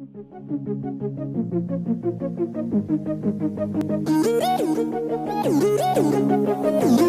Thank you.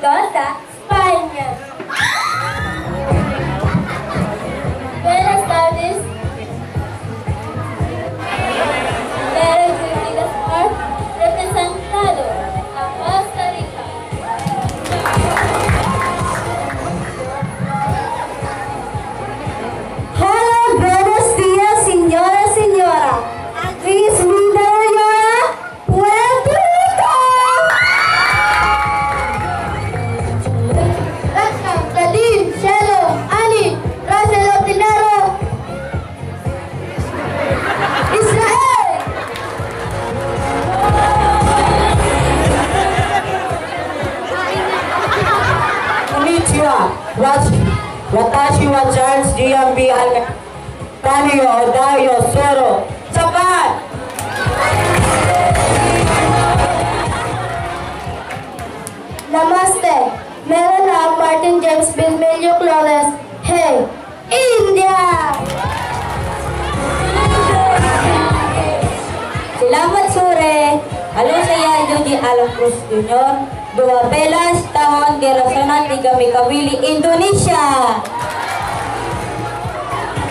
cosa Cardinal Charles G.M.B. Alcanio Dayo, Soro. Sapat! Namaste! Meron na ang Martin James Bilmelio Flores. Hey! India! Salamat sore! Alo saya Yuji Alam Cruz Jr. Dua belas tahun di Rasona Tiga Mikawili, Indonesia.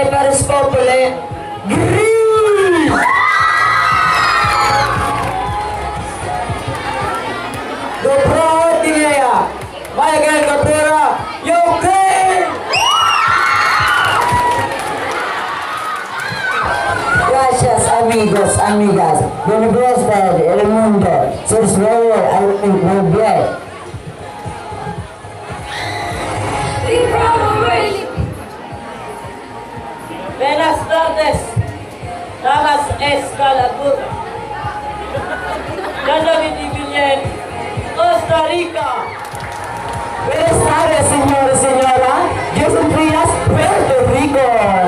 e per Spopole Green! Dopo Ordinea, vai Cabrera, yo King! Gracias amigos, amigas, universo, el mundo, sus nuevos, al mundial. lo Escalatur, bien. Costa Rica. Buenas tardes, señores y señoras. Yo soy Puerto Rico.